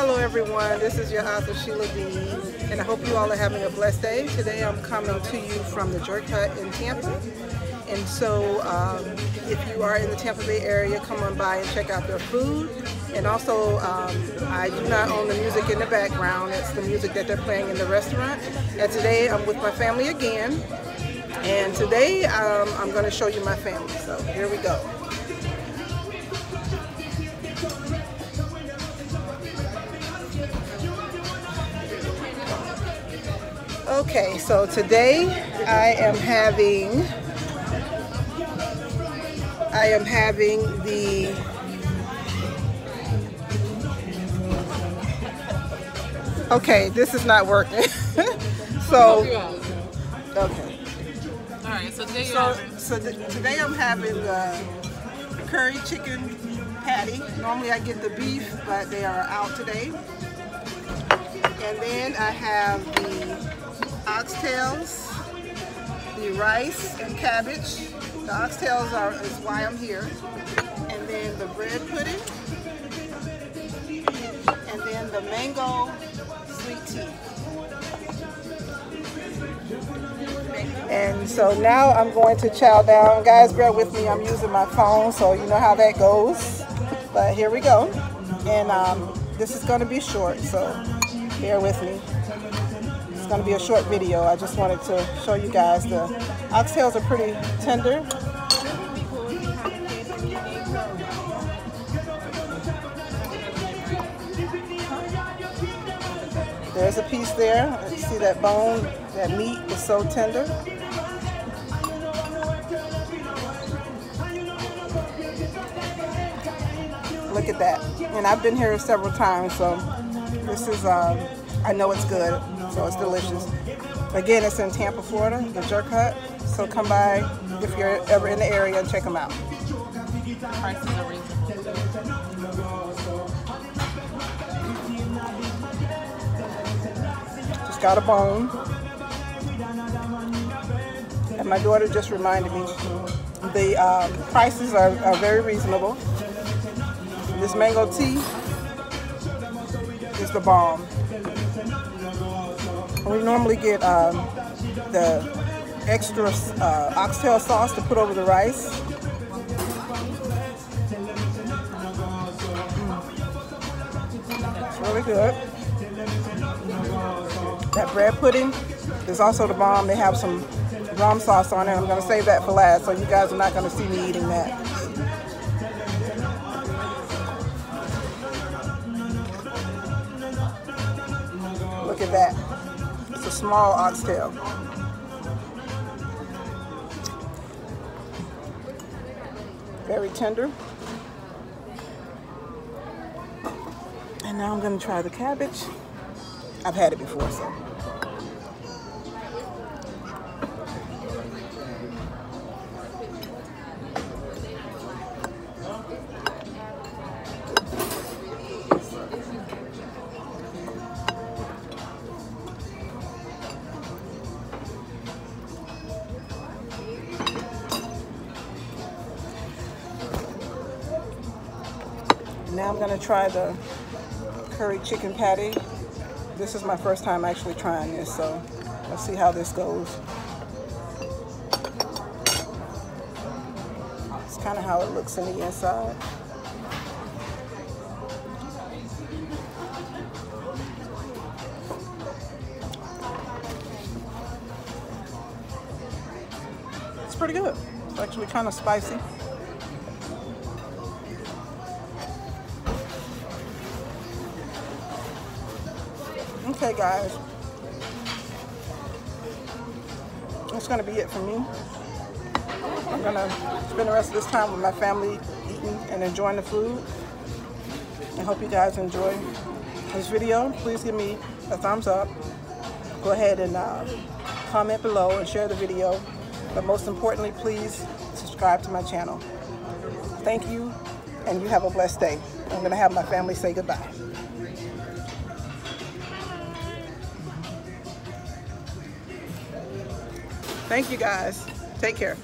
Hello everyone, this is your author Sheila D. And I hope you all are having a blessed day. Today I'm coming to you from the Jerk Hut in Tampa. And so um, if you are in the Tampa Bay area, come on by and check out their food. And also, um, I do not own the music in the background. It's the music that they're playing in the restaurant. And today I'm with my family again. And today um, I'm going to show you my family. So here we go. Okay, so today I am having I am having the Okay, this is not working. so Okay. All right, so today so, so today I'm having the curry chicken patty. Normally I get the beef, but they are out today. And then I have the oxtails, the rice and cabbage. The oxtails are is why I'm here. And then the bread pudding. And then the mango sweet tea. And so now I'm going to chow down. Guys, bear with me. I'm using my phone, so you know how that goes. But here we go. And um, this is going to be short, so bear with me going to be a short video. I just wanted to show you guys the oxtails are pretty tender. There's a piece there. See that bone, that meat is so tender. Look at that. And I've been here several times, so this is, um, I know it's good so it's delicious. Again, it's in Tampa, Florida, the Jerk Hut. So come by if you're ever in the area and check them out. Prices are reasonable. Just got a bone. And my daughter just reminded me the um, prices are, are very reasonable. This mango tea is the bomb. We normally get um, the extra uh, oxtail sauce to put over the rice. Mm. It's really good. That bread pudding is also the bomb. They have some rum sauce on it. I'm going to save that for last, so you guys are not going to see me eating that. Look at that a small oxtail. Very tender. And now I'm going to try the cabbage. I've had it before, so. Now I'm gonna try the curry chicken patty. This is my first time actually trying this, so let's see how this goes. It's kind of how it looks in the inside. It's pretty good. It's actually kind of spicy. Okay, guys. That's going to be it for me. I'm going to spend the rest of this time with my family eating and enjoying the food. I hope you guys enjoy this video. Please give me a thumbs up. Go ahead and uh, comment below and share the video. But most importantly, please subscribe to my channel. Thank you, and you have a blessed day. I'm going to have my family say goodbye. Thank you guys. Take care.